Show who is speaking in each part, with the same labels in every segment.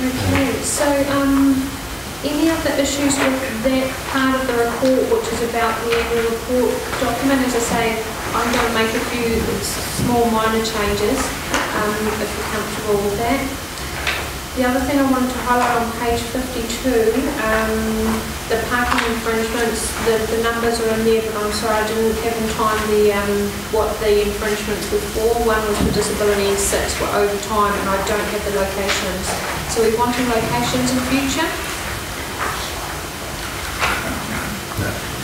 Speaker 1: Okay, so, um, any other issues with that part of the report, which is about the annual report document? As I say, I'm going to make a few small minor changes, um, if you're comfortable with that. The other thing I wanted to highlight on page 52, um, the parking infringements, the, the numbers are in there, but I'm sorry, I didn't have in time the, um, what the infringements were for. One was for disability six were overtime, and I don't have the locations. So we wanting locations in future?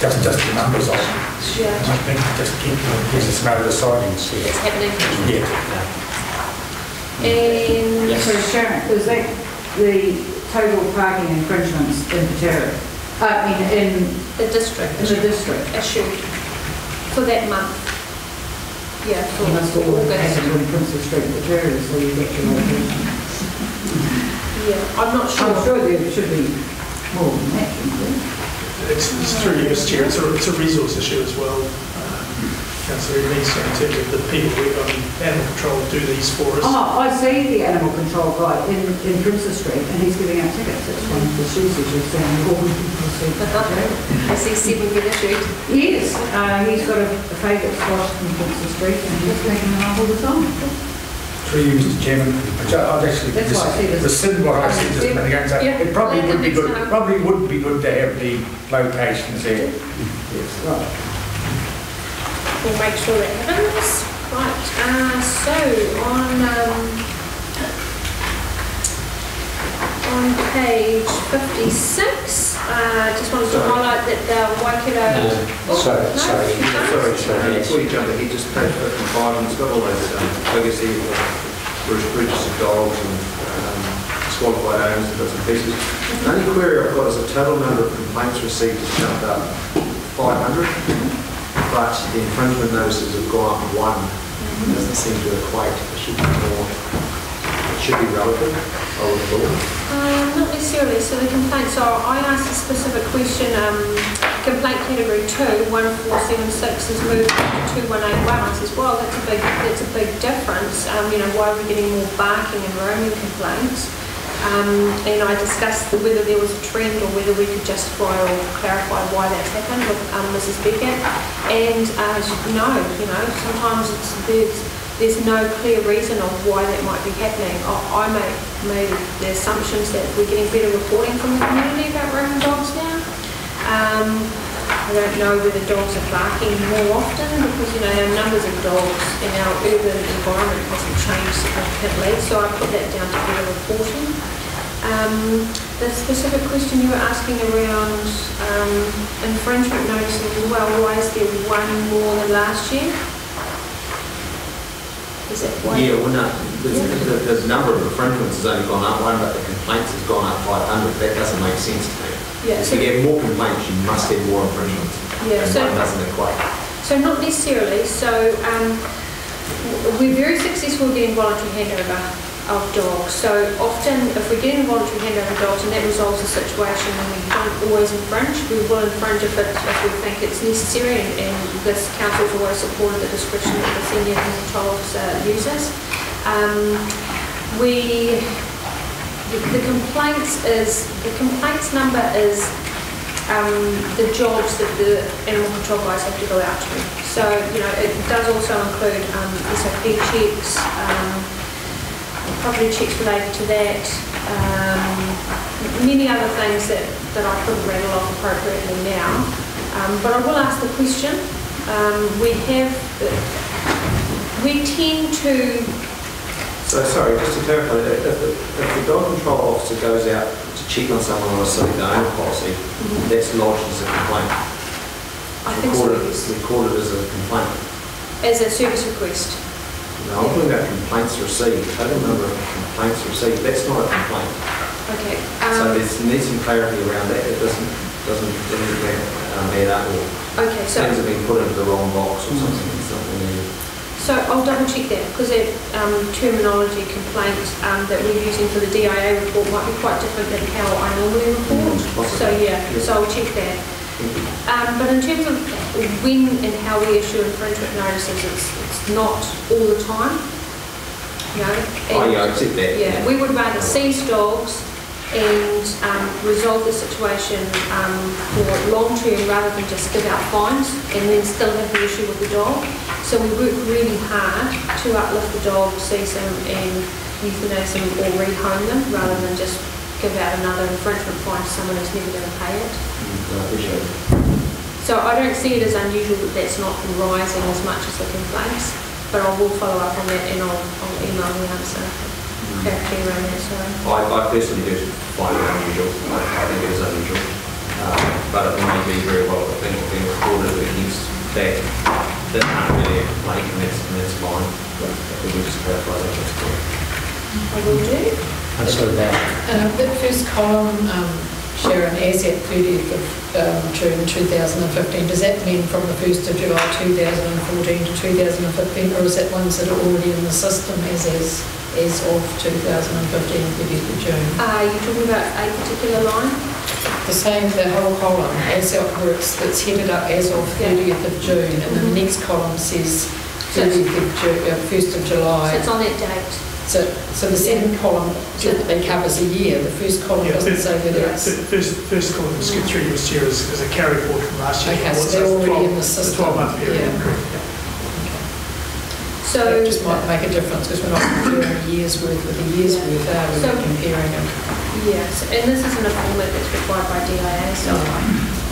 Speaker 2: Just, just the numbers on.
Speaker 1: Yeah.
Speaker 2: I think just keep, gives us no of the sightings.
Speaker 1: It's happening.
Speaker 2: Yeah.
Speaker 1: And,
Speaker 3: So Sharon, is that the total parking infringements in Paterra? I mean, in,
Speaker 1: the district
Speaker 3: in the district?
Speaker 1: issued for that month. Yeah, for
Speaker 3: You must
Speaker 1: for
Speaker 3: all have
Speaker 1: August.
Speaker 3: it Princess Street, Paterra, so you get your location.
Speaker 1: Yeah, I'm not sure.
Speaker 3: I'm sure there should be more than that, shouldn't?
Speaker 4: It's, it's through you, Mr Chair, it's a, it's a resource issue as well. Um, Councillor East, in terms of the people we got in animal control do these for us.
Speaker 3: Oh, I see the animal control guy in, in Princess Street, and he's giving out tickets, that's one of the shoes he's just saying, all people see Paterra.
Speaker 1: I see seven get issued.
Speaker 3: Yes, uh, he's got a a favourite spot in Princess Street, and he's taking them up all the time.
Speaker 2: Through you, Mr Chairman, I'd I'd actually,
Speaker 3: That's why I see this-
Speaker 2: rescind what I said just a minute ago and say,
Speaker 1: Yeah.
Speaker 2: it probably would be good,
Speaker 1: Yeah.
Speaker 2: probably would be good to have the locations there.
Speaker 3: Yes, right.
Speaker 1: We'll make sure that happens. Right, uh, so on, um, on page fifty-six, uh, just wanted to highlight that the Waikato. Oh,
Speaker 5: Sorry,
Speaker 1: no,
Speaker 5: sorry,
Speaker 1: you can't.
Speaker 5: sorry, sorry.
Speaker 6: Before you jump ahead, just page 55, and it's got all those um, figures here, for registered dogs and um, disqualified owners and bits and pieces. The only query I've got is the total number of complaints received has jumped up 500, but the infringement notices have gone up one. It doesn't seem to equate, it should be more, it should be relevant, I would have thought.
Speaker 1: Um, not necessarily, so the complaints are, I asked a specific question, um, complaint category two, one four seven six is moved to two one eight one, I says, well, that's a big, that's a big difference, um, you know, why are we getting more barking and roaming complaints? Um, and I discussed whether there was a trend or whether we could justify or clarify why that's happened with, um, Mrs. Beckett. And, uh, no, you know, sometimes it's, there's, there's no clear reason of why that might be happening. I, I made, made the assumptions that we're getting better reporting from the community about roaming dogs now. Um, I don't know whether dogs are barking more often because, you know, our numbers of dogs in our urban environment hasn't changed significantly, so I put that down to better reporting. Um, the specific question you were asking around um, infringement notices as well, why is there one more than last year? Is that why?
Speaker 6: Yeah, well, no, the, the, the number of infringements has only gone up one, but the complaints has gone up 500. That doesn't make sense to me.
Speaker 1: Yeah,
Speaker 6: If
Speaker 1: so,
Speaker 6: you get more complaints, you must get more infringements.
Speaker 1: yeah,
Speaker 6: And
Speaker 1: so.
Speaker 6: one doesn't equate.
Speaker 1: So not necessarily, so um, we're very successful getting voluntary handover of dogs. So often, if we're getting voluntary handover of dogs and that resolves the situation and we don't always infringe, we will infringe if, it, if we think it's necessary and, and this council's always supported the discretion that the senior control officer uses. Um, we, the the complaints is, the complaints number is um, the jobs that the animal control guys have to go out to. So, you know, it does also include um, SOP checks, property checks related to that, um, many other things that, that I couldn't rattle off appropriately now. Um, but I will ask the question. Um, we have, we tend to
Speaker 6: So, sorry, just to clarify, if the, if the dog control officer goes out to check on someone on a select owner policy, that's lodged as a complaint.
Speaker 1: I think so,
Speaker 6: Recorded-
Speaker 1: yes.
Speaker 6: Recorded as a complaint.
Speaker 1: as a service request.
Speaker 6: No, I'm talking about complaints received, total number of complaints received, that's not a complaint.
Speaker 1: Okay.
Speaker 6: So
Speaker 1: Um,
Speaker 6: there's, needs some clarity around that, it doesn't, doesn't, doesn't um, add up, or
Speaker 1: okay, so.
Speaker 6: things have been put into the wrong box or something, it's something there.
Speaker 1: So I'll double check that because that um, terminology complaint um, that we're using for the DIA report might be quite different than how I normally report.
Speaker 6: Mm,
Speaker 1: So yeah,
Speaker 6: Yeah.
Speaker 1: so I'll check that. Um, but in terms of when and how we issue infringement notices, it's, it's not all the time. you know.
Speaker 6: Oh, yeah, I accept that.
Speaker 1: Yeah, we would rather seize dogs and um, resolve the situation um, for long term rather than just give out fines and then still have the issue with the dog. So we work really hard to uplift the dog, seize them and euthanize them or rehome them rather than just give out another infringement fine to someone who's never going to pay it.
Speaker 6: I appreciate it.
Speaker 1: So I don't see it as unusual that that's not rising as much as the complaints, but I will follow up on that and I'll, I'll email the answer. Clarity around that, sorry.
Speaker 6: I, I personally do find it unusual. I, I think it is unusual. Um, but it might be very well, I think, being recorded against that, that aren't really a complaint, and that's, and that's fine. But I think we just clarify that, that's correct.
Speaker 1: I will do.
Speaker 5: Councillor Val.
Speaker 7: Uh, That first column, um, Sharon, as at 30th of um, June 2015, does that mean from the 1st of July 2014 to 2015, or is that ones that are already in the system as, as, as of 2015, 30th of June?
Speaker 1: Are you talking about a particular line?
Speaker 7: The same, the whole column, as it works, that's headed up as of 30th of June, and then the next column says 30th of Ju, uh, 1st of
Speaker 1: So
Speaker 7: July.
Speaker 1: it's on that date.
Speaker 7: So, so the second column typically covers a year, the first column
Speaker 4: Yeah,
Speaker 7: doesn't
Speaker 4: first-
Speaker 7: say whether it's...
Speaker 4: the First, first column, skip through Mr. Chair, is, is a carry forward from last year.
Speaker 7: Okay, so they're already
Speaker 4: 12
Speaker 7: in the
Speaker 4: it's a
Speaker 7: system.
Speaker 4: 12 month period,
Speaker 7: Yeah.
Speaker 4: correct.
Speaker 1: So,
Speaker 7: That just might make a difference because we're not comparing a year's worth with a year's
Speaker 1: Yeah.
Speaker 7: worth, are we?
Speaker 1: So-
Speaker 7: comparing them.
Speaker 1: yes, and this isn't a format that's required by DIA, so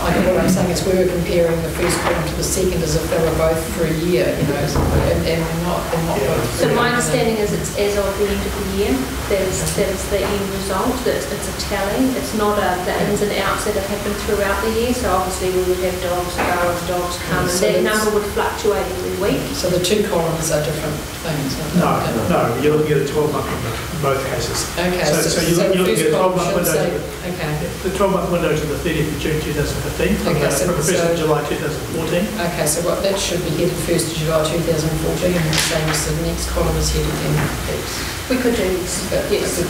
Speaker 7: I think what I'm saying is we were comparing the first column to the second as if they were both for a year, you know, so- and, and they're not, they're not
Speaker 4: Yeah.
Speaker 7: both.
Speaker 1: So
Speaker 7: for a
Speaker 1: my understanding is it's as of the end of the year, that is, that is the end result, that it's it's a tally. It's not a, the ins and outs that have happened throughout the year, so obviously we would have dogs go and dogs come, and
Speaker 7: So
Speaker 1: that number would fluctuate every week.
Speaker 7: So the two columns are different things, aren't
Speaker 4: No, no, you're looking at a 12 month window in both cases.
Speaker 7: Okay,
Speaker 4: So-
Speaker 7: so,
Speaker 4: so
Speaker 7: so
Speaker 4: you're looking- you're
Speaker 7: the
Speaker 4: looking at
Speaker 7: column
Speaker 4: 12 month
Speaker 7: should say,
Speaker 4: window.
Speaker 7: okay,
Speaker 4: The 12 month window to the 30th of June 2015, from
Speaker 7: Okay,
Speaker 4: the
Speaker 7: so-
Speaker 4: from the 1st of July 2014.
Speaker 7: okay, so what, that should be headed first of July 2014, and the same as the next column is headed then, that's,
Speaker 1: We could do this,
Speaker 7: that-
Speaker 1: yes.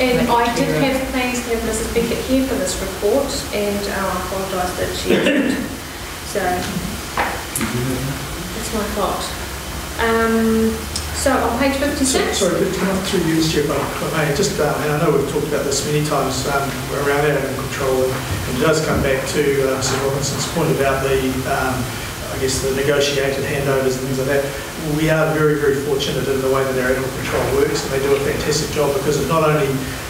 Speaker 1: And I did
Speaker 7: Yeah.
Speaker 1: have plans to have Mrs Beckett here for this report, and uh, I apologise that she didn't. So, that's my fault. Um, so on page
Speaker 4: So-
Speaker 1: 56.
Speaker 4: Sorry, but can I through you. Chair, if I may, just, um, and I know we've talked about this many times um, around animal control, and and it does come back to uh, Mr. Robinson's point about the, um, I guess, the negotiated handovers and things like that. We are very, very fortunate in the way that our animal control works, and they do a fantastic job because it not only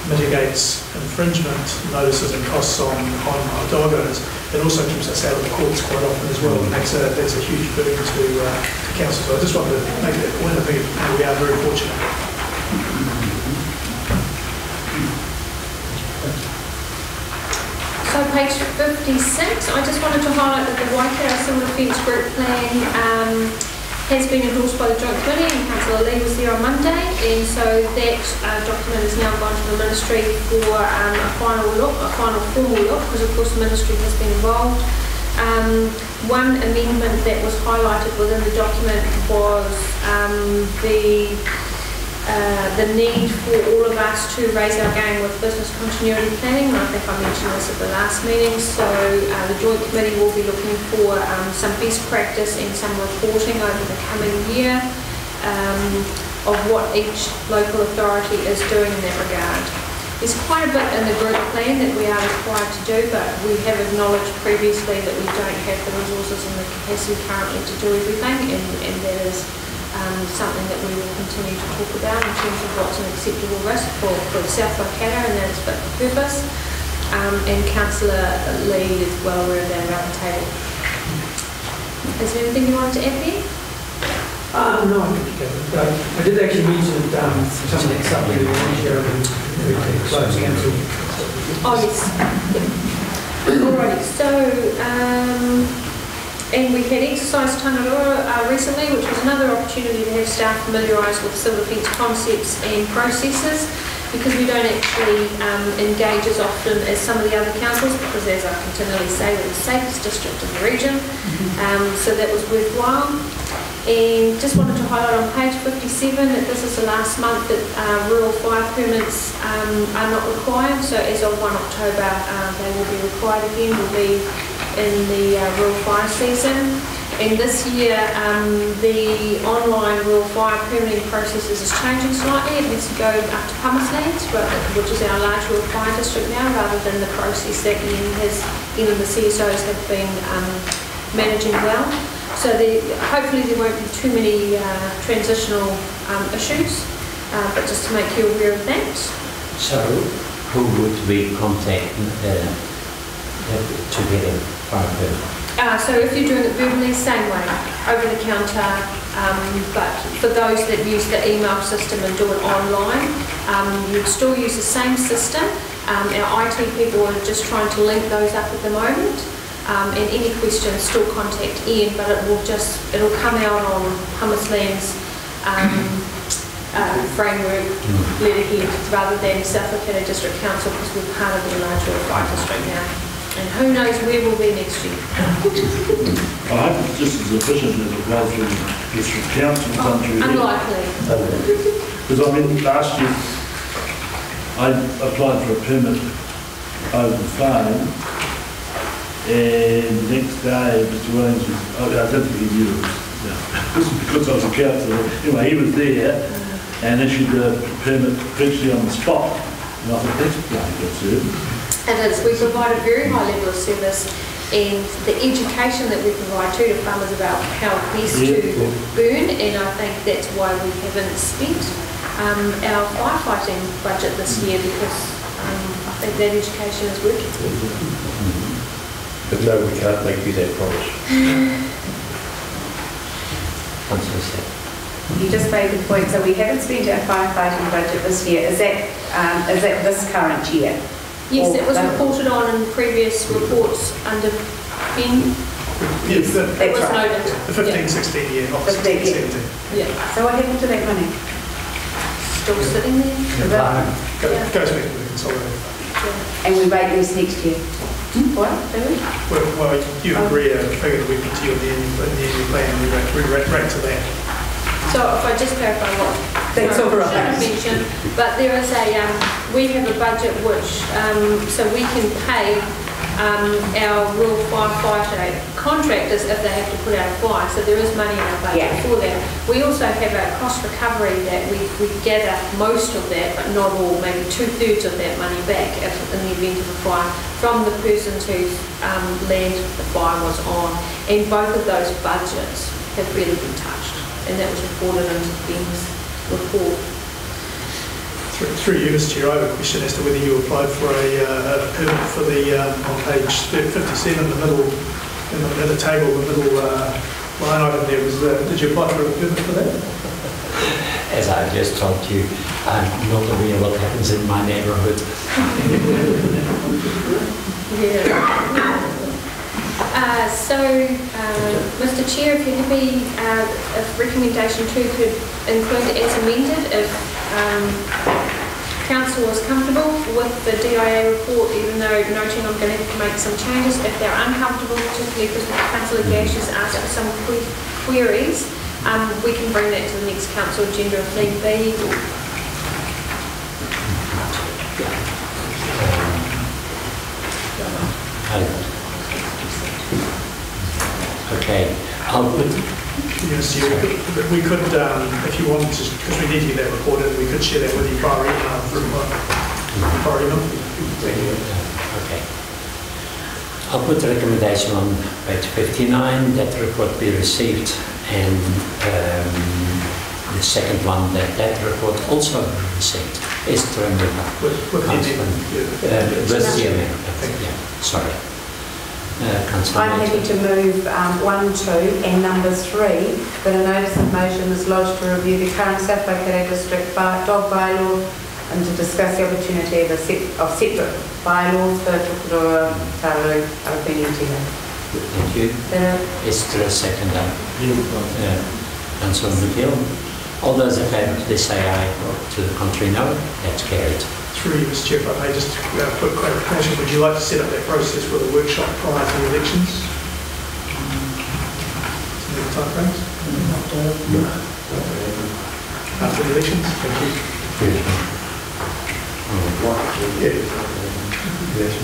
Speaker 4: mitigates infringement notices and costs on, on dog owners, it also keeps us out of the courts quite often as well, and that's a, that's a huge boon to, uh, to council. So I just wanted to make that point, I think we are very fortunate.
Speaker 1: So page 56, I just wanted to highlight that the Waikato Civil Defence Group Plan um, has been endorsed by the Joint Committee and Councillor Lee was there on Monday and so that uh, document has now gone to the Ministry for um, a final look, a final formal look because of course the Ministry has been involved. Um, one amendment that was highlighted within the document was um, the uh, the need for all of us to raise our game with business continuity planning. I think I mentioned this at the last meeting. So uh, the joint committee will be looking for um, some best practice and some reporting over the coming year um, of what each local authority is doing in that regard. There's quite a bit in the group plan that we are required to do, but we have acknowledged previously that we don't have the resources and the capacity currently to do everything, and, and that is um, something that we will continue to talk about in terms of what's an acceptable risk for, for South Waikato and that is fit for purpose. Um, and Councillor Lee is well aware of that around the table. Is there anything you wanted to add there?
Speaker 8: Uh, no, I think you covered it. Uh, I did actually mention um, some of that stuff earlier on here, and we close council.
Speaker 1: Oh, yes. Alrighty, so, um, and we had exercise Tangaroa uh, recently, which was another opportunity to have staff familiarised with civil defence concepts and processes, because we don't actually um, engage as often as some of the other councils, because as I continually say, we're the safest district in the region, um, so that was worthwhile. And just wanted to highlight on page 57 that this is the last month that uh, rural fire permits um, are not required. So as of 1 October, uh, they will be required again, will be in the uh, Rural Fire season. And this year, um, the online Rural Fire permitting processes is changing slightly. It needs to go up to Pumicelands, which is our large Rural Fire district now, rather than the process that Ian, has, Ian and the CSOs have been um, managing well. So the, hopefully there won't be too many uh, transitional um, issues, uh, but just to make you aware of that.
Speaker 5: So who would we contact uh, uh to get in? 5.30?
Speaker 1: Uh, so if you're doing it verbally, same way, over the counter, um, but for those that use the email system and do it online, um, you'd still use the same system. Um, our IT people are just trying to link those up at the moment. Um, and any questions, still contact Ian, but it will just, it'll come out on Pumicelands' um, uh, framework mm. letterhead rather than South Waikato District Council because we're part of the larger district now. And who knows where we'll be next year.
Speaker 9: I hope it's just as efficient as it was when district council oh, come through.
Speaker 1: Unlikely.
Speaker 9: Because I mean, last year, I applied for a permit over the phone, and the next day, Mr Williams was, I I don't think he knew it was, no, because I was a councillor. Anyway, he was there and issued a permit virtually on the spot. And I thought, that's bloody sir.
Speaker 1: And it's, we provide a very high level of service and the education that we provide to the farmers about how best to
Speaker 9: Yeah.
Speaker 1: burn and I think that's why we haven't spent um, our firefighting budget this year because um, I think that education is working.
Speaker 10: But no, we can't make you that promise.
Speaker 5: Councillor Sack.
Speaker 11: You just made the point, so we haven't spent our firefighting budget this year. Is that, um, is that this current year?
Speaker 1: Yes, it was reported on in previous reports under Ben.
Speaker 4: Yes, the
Speaker 1: It was
Speaker 11: right.
Speaker 1: noted.
Speaker 4: the 15, 16 year, not
Speaker 11: 15,
Speaker 4: 16,
Speaker 11: yeah.
Speaker 4: 17.
Speaker 1: Yeah, yeah.
Speaker 11: So what happened to that money?
Speaker 1: Still sitting there.
Speaker 11: About-
Speaker 4: Go-
Speaker 1: Yeah.
Speaker 4: Goes back to the consolidated.
Speaker 1: Yeah.
Speaker 11: And we rate this next year? Hmm? What, do we?
Speaker 4: Well, well, you oh. agree a figure that we put to you in the annual, in the annual plan, we rate, we rate rate to that.
Speaker 1: So if I just clarify what.
Speaker 11: That's all right.
Speaker 1: Sharon mentioned, but there is a, um, we have a budget which, um, so we can pay, um, our rural firefighter contractors if they have to put out a fire, so there is money in our budget
Speaker 11: Yeah.
Speaker 1: for that. We also have a cost recovery that we, we gather most of that, but not all, maybe two-thirds of that money back if, in the event of a fire, from the person whose, um, land the fire was on. And both of those budgets have really been touched, and that was reported in Ben's report.
Speaker 4: Through- Through you, Mr Chair, I have a question as to whether you applied for a uh, a permit for the, um, on page 57, in the middle, in the, in the table, the middle uh, line item there was, uh, did you apply for a permit for that?
Speaker 5: As I just told you, I'm not aware what happens in my neighbourhood.
Speaker 1: Yeah. Uh, So, uh, Mr Chair, if you're happy, uh, if recommendation two could include as amended, if um, council is comfortable with the DIA report, even though noting I'm going to have to make some changes, if they're uncomfortable, particularly because councillor Gash has asked for some que- queries, um, we can bring that to the next council agenda if need be.
Speaker 5: Okay, I'll put,
Speaker 4: Yes, you we could, um, if you wanted to, because we need to get that reported, we could share that with you via email through, uh, via email.
Speaker 5: okay. I'll put the recommendation on page 59, that the report be received, and um, the second one, that that report also be received, is to remember.
Speaker 4: With, with the
Speaker 5: Councillor,
Speaker 4: amendment,
Speaker 5: uh, with the amendment, yeah, sorry. Uh, Councillor
Speaker 11: I'm happy to move um, one, two, and number three, that a notice of motion is lodged to review the current South Waikato District by- dog bylaw and to discuss the opportunity of a of separate bylaws for Tokoroa, Taru, Arapuni, and Tika.
Speaker 5: Thank you.
Speaker 11: There,
Speaker 5: Is there a second? Uh, Councillor McGill. All those in favour, please say aye. To the contrary, no. That's carried.
Speaker 4: Through you, Mr Chair, if I may just uh, put clarification, would you like to set up that process with a workshop prior to the elections? Some timeframes? After the elections? Thank you.
Speaker 10: Yes.